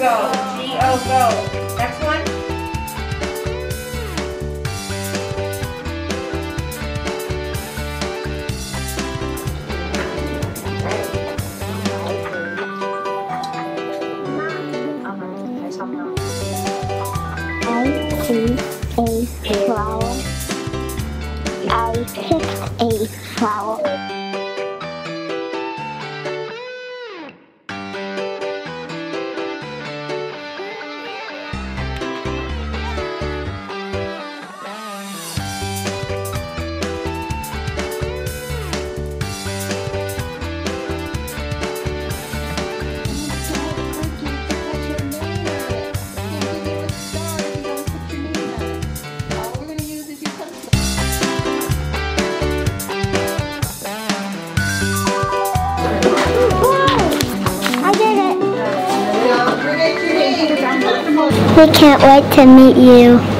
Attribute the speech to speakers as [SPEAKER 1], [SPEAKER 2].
[SPEAKER 1] go. G-O, go. Next one.
[SPEAKER 2] I see a flower. I picked a flower. We can't wait to meet you.